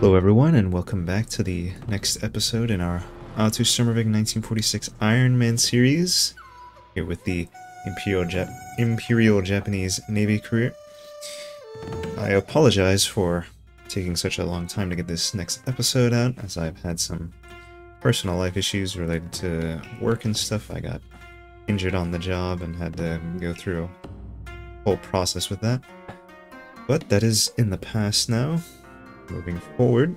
Hello everyone and welcome back to the next episode in our IL-2 Sturmovik 1946 Iron Man series here with the Imperial, Jap Imperial Japanese Navy career. I apologize for taking such a long time to get this next episode out as I've had some personal life issues related to work and stuff. I got injured on the job and had to go through a whole process with that. But that is in the past now moving forward.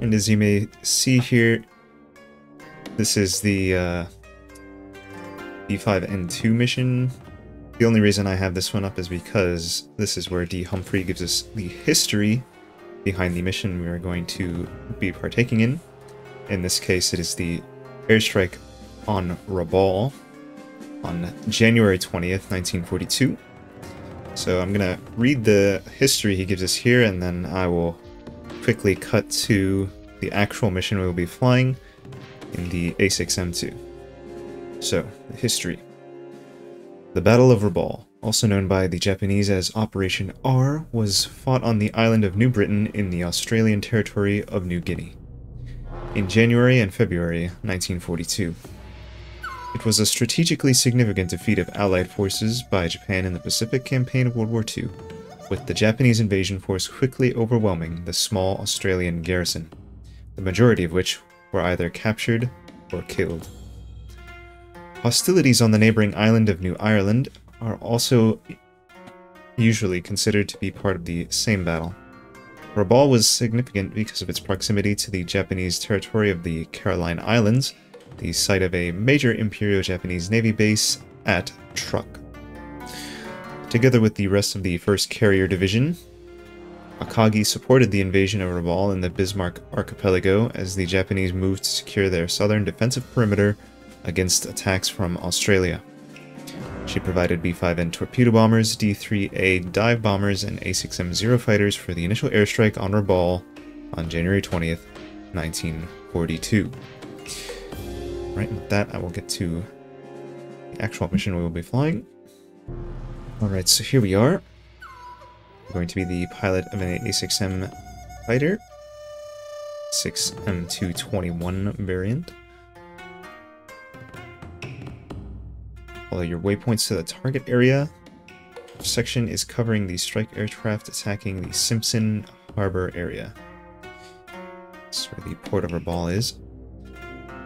And as you may see here, this is the uh, B5N2 mission. The only reason I have this one up is because this is where D. Humphrey gives us the history behind the mission we are going to be partaking in. In this case, it is the airstrike on Rabaul on January 20th, 1942. So I'm going to read the history he gives us here, and then I will quickly cut to the actual mission we will be flying in the A6M2. So, the history. The Battle of Rabaul, also known by the Japanese as Operation R, was fought on the island of New Britain in the Australian territory of New Guinea in January and February 1942. It was a strategically significant defeat of Allied forces by Japan in the Pacific Campaign of World War II, with the Japanese invasion force quickly overwhelming the small Australian garrison, the majority of which were either captured or killed. Hostilities on the neighboring island of New Ireland are also usually considered to be part of the same battle. Rabaul was significant because of its proximity to the Japanese territory of the Caroline Islands, the site of a major Imperial Japanese Navy base at Truk. Together with the rest of the 1st Carrier Division, Akagi supported the invasion of Rabaul in the Bismarck Archipelago as the Japanese moved to secure their southern defensive perimeter against attacks from Australia. She provided B-5N torpedo bombers, D-3A dive bombers, and A-6M Zero fighters for the initial airstrike on Rabaul on January 20th, 1942. Right, with that, I will get to the actual mission we will be flying. Alright, so here we are. Going to be the pilot of an A6M fighter. 6M221 variant. Follow your waypoints to the target area. Section is covering the strike aircraft attacking the Simpson Harbor area. That's where the port of ball is.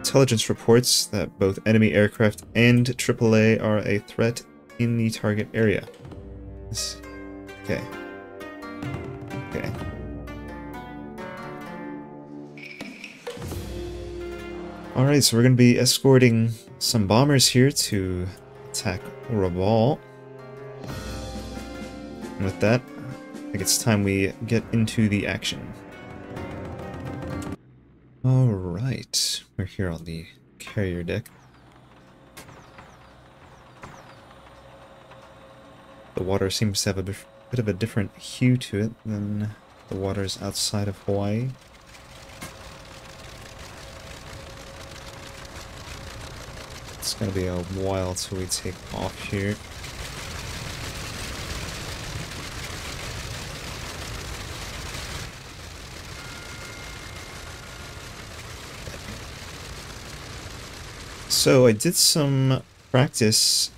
Intelligence reports that both enemy aircraft and AAA are a threat in the target area. This, okay. Okay. Alright, so we're going to be escorting some bombers here to attack Rabaul. And with that, I think it's time we get into the action. Alright, we're here on the carrier deck. The water seems to have a bit of a different hue to it than the waters outside of Hawaii. It's gonna be a while till we take off here. So I did some practice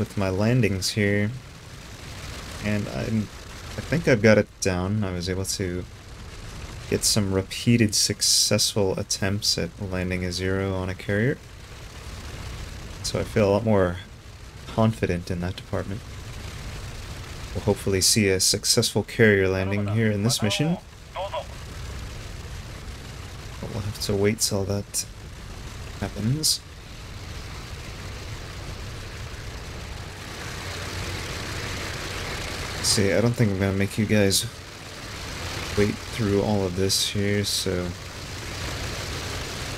with my landings here, and I'm, I think I've got it down. I was able to get some repeated successful attempts at landing a zero on a carrier. So I feel a lot more confident in that department. We'll hopefully see a successful carrier landing here in this mission. But we'll have to wait till that happens. See, I don't think I'm gonna make you guys wait through all of this here, so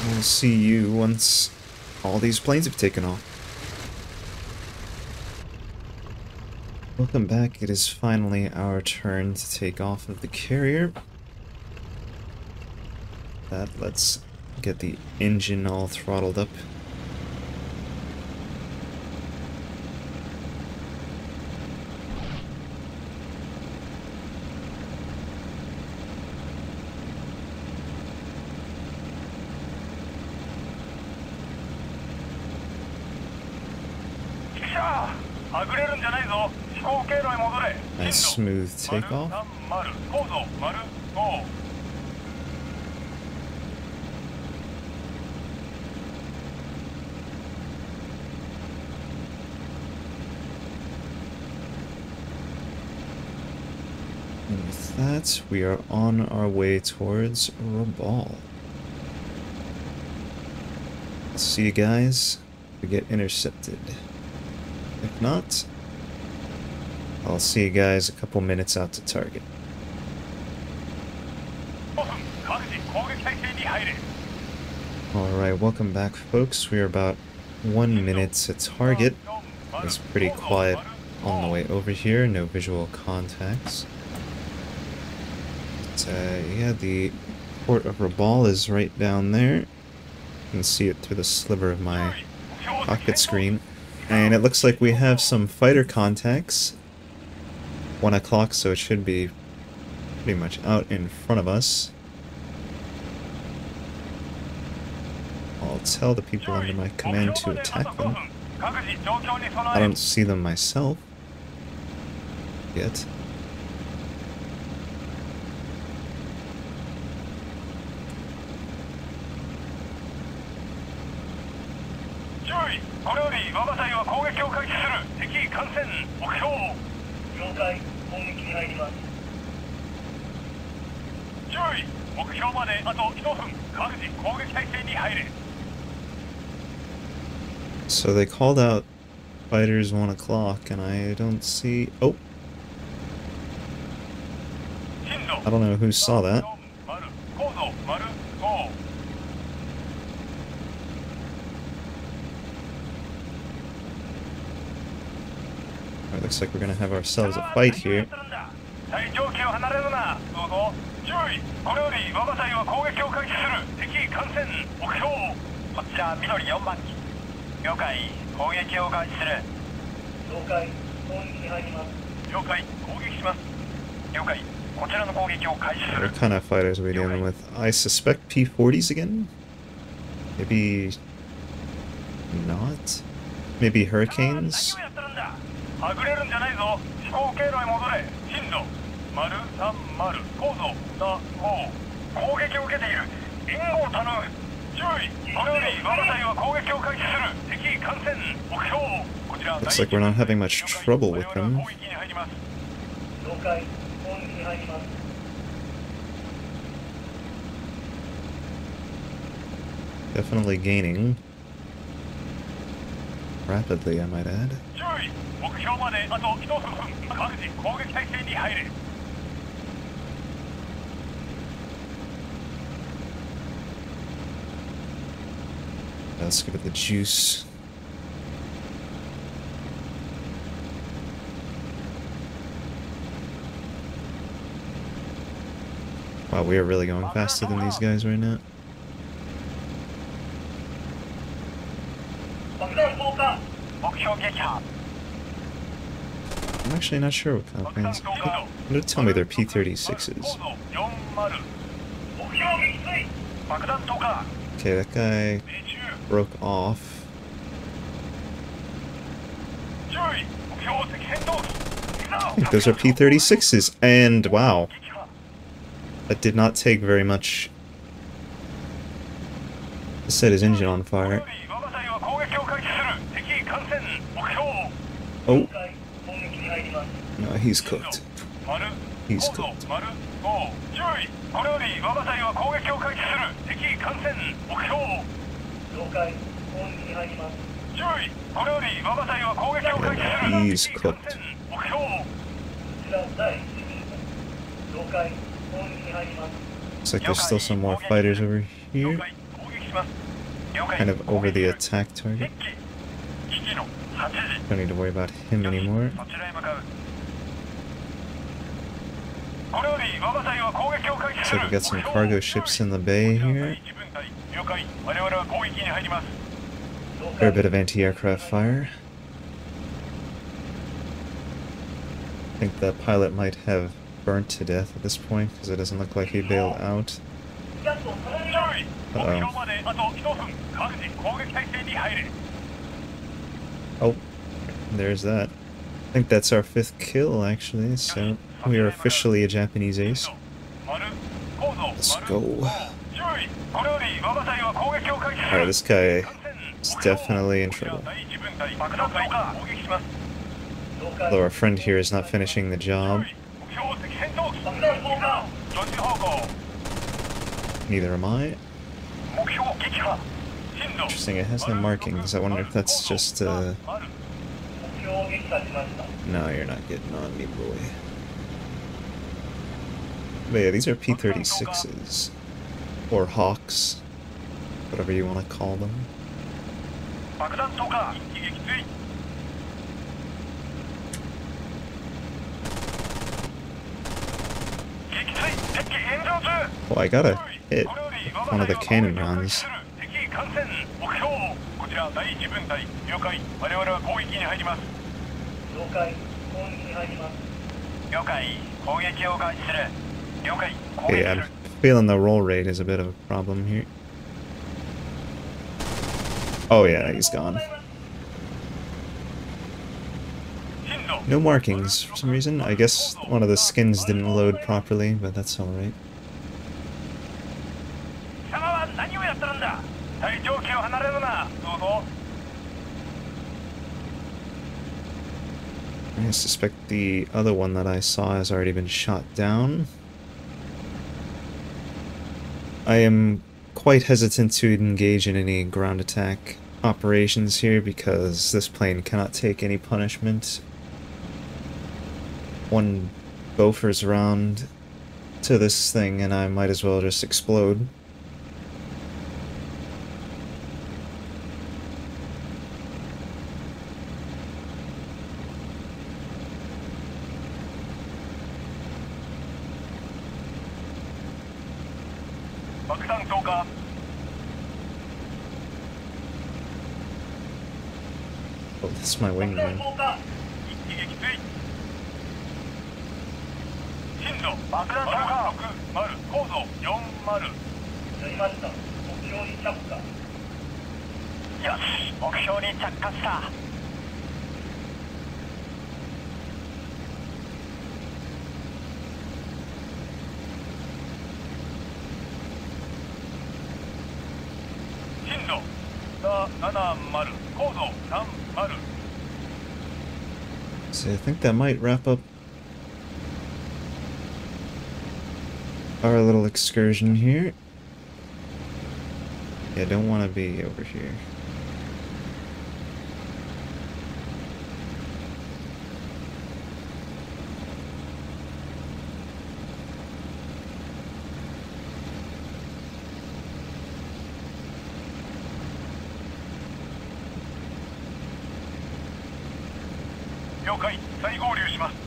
we'll see you once all these planes have taken off. Welcome back, it is finally our turn to take off of the carrier. That, let's get the engine all throttled up. Nice smooth takeoff. And with that, we are on our way towards Rabaul. See you guys. We get intercepted. If not, I'll see you guys a couple minutes out to target. Alright, welcome back folks. We are about one minute to target. It's pretty quiet on the way over here, no visual contacts. But, uh, yeah, the port of Rabaul is right down there. You can see it through the sliver of my pocket screen. And it looks like we have some fighter contacts. One o'clock, so it should be pretty much out in front of us. I'll tell the people under my command to attack them. I don't see them myself. Yet. 艦船目標了解攻撃に入ります注意目標まであと1分各自攻撃態勢に入れ So they called out fighters one o'clock, and I don't see. Oh, 進路 I don't know who saw that. Looks like we're gonna have ourselves a fight here. What kind of fighters are we dealing with? I suspect P-40s again? Maybe... not? Maybe Hurricanes? 何をやってるんだはぐれるんじゃないぞ飛行経路へ戻れ進路丸30高度だ5攻撃を受けている援護を頼む注意これより我が隊は攻撃を開始する敵艦船目標こちら Looks like we're not having much trouble with them. 攻撃に入ります了解攻撃に入ります Definitely gaining. rapidly, I might add. Let's give it the juice. Wow, we are really going faster than these guys right now. I'm actually not sure what compounds. Don't tell me they're P-36s. Okay, that guy broke off. I think those are P-36s, and wow. That did not take very much to set his engine on fire. Oh. No, he's cooked. He's cooked. Yeah, he's cooked. Looks like there's still some more fighters over here. Kind of over the attack target. Don't need to worry about him anymore. So we got some cargo ships in the bay here. A bit of anti-aircraft fire. I think the pilot might have burnt to death at this point because it doesn't look like he bailed out. Uh oh Oh, there's that. I think that's our fifth kill, actually, so we are officially a Japanese ace. Let's go. Alright, this guy is definitely in trouble. Although our friend here is not finishing the job. Neither am I. Interesting, it has no markings. I wonder if that's just, uh... No, you're not getting on me, boy. But yeah, these are P-36s. Or Hawks. Whatever you want to call them. Oh, I got a hit one of the cannon rounds. ちら第一分隊了解我々は攻撃に入ります了解攻撃に入ります了解攻撃を開始する了解攻 Okay, 撃 I'm する feeling the roll rate is a bit of a problem here. Oh yeah, he's gone. 進路 No markings for some reason. I guess one of the skins didn't load properly, but that's alright. I suspect the other one that I saw has already been shot down. I am quite hesitant to engage in any ground attack operations here because this plane cannot take any punishment. One Bofors round to this thing and I might as well just explode.. 弾投下 Oh, that's my 爆弾 wingman. 投下一撃墜進路爆弾投下6丸高度4丸やりました目標に着火よし目標に着火した See, I think that might wrap up our little excursion here. Yeah, don't want to be over here. 了解再合流します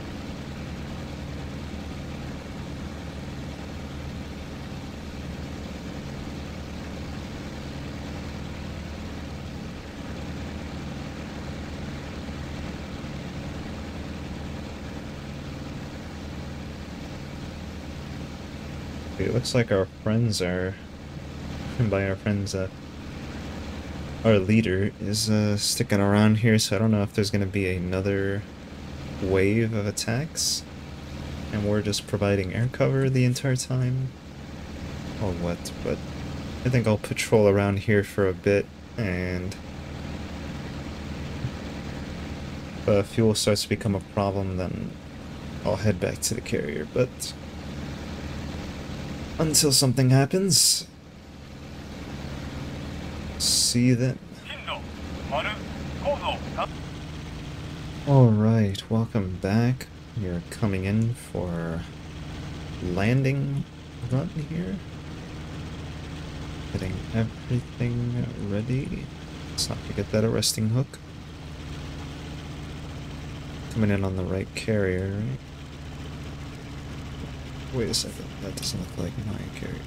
It looks like our friends are, by our friends, uh, our leader is uh, sticking around here, so I don't know if there's going to be another wave of attacks, and we're just providing air cover the entire time, or what, but I think I'll patrol around here for a bit, and if uh, fuel starts to become a problem, then I'll head back to the carrier, but until something happens, see you then. Alright, welcome back. You're coming in for landing run here. Getting everything ready. Stop to get that arresting hook. Coming in on the right carrier, right? Wait a second, that doesn't look like my carrier.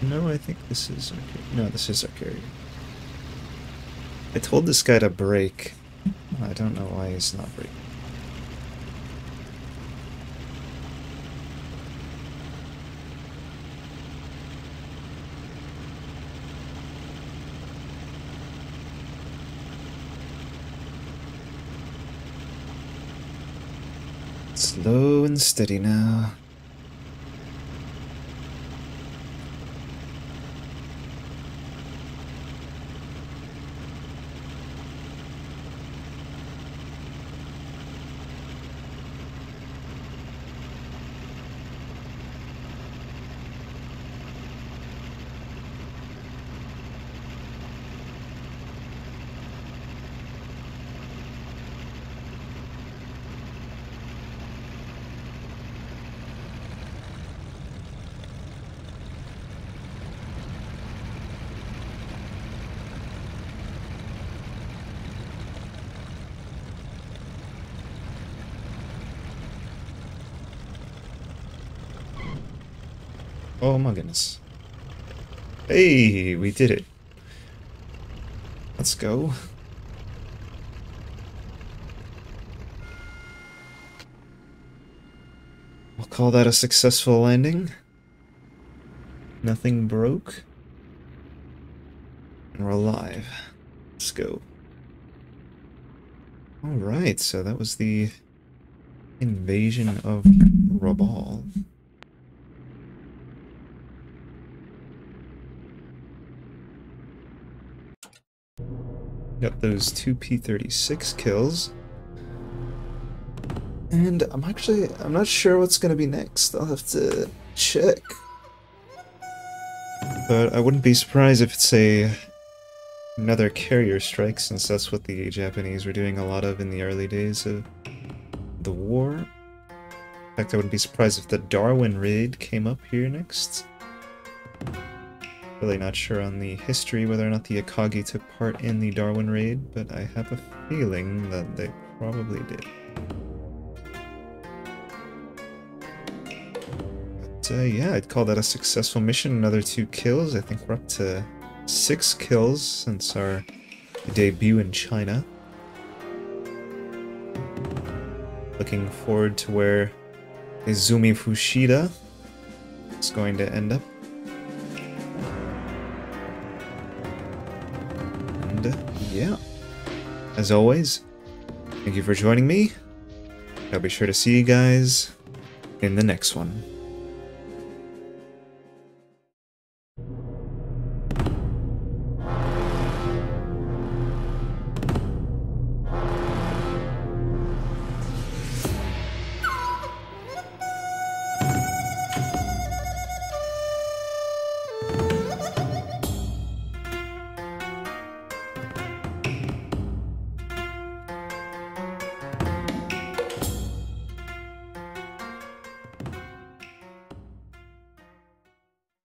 No, I think this is our No, this is our carrier. I told this guy to break. I don't know why he's not breaking. Slow and steady now. Oh my goodness. Hey, we did it. Let's go. We'll call that a successful landing. Nothing broke. We're alive. Let's go. Alright, so that was the invasion of Rabaul. Got those two P36 kills. And I'm actually, I'm not sure what's going to be next. I'll have to check. But I wouldn't be surprised if it's a another carrier strike, since that's what the Japanese were doing a lot of in the early days of the war. In fact, I wouldn't be surprised if the Darwin raid came up here next. Really not sure on the history whether or not the Akagi took part in the Darwin raid, but I have a feeling that they probably did. But uh, yeah, I'd call that a successful mission. Another two kills. I think we're up to six kills since our debut in China. Looking forward to where Izumi Fushida is going to end up. As always, thank you for joining me. I'll be sure to see you guys in the next one.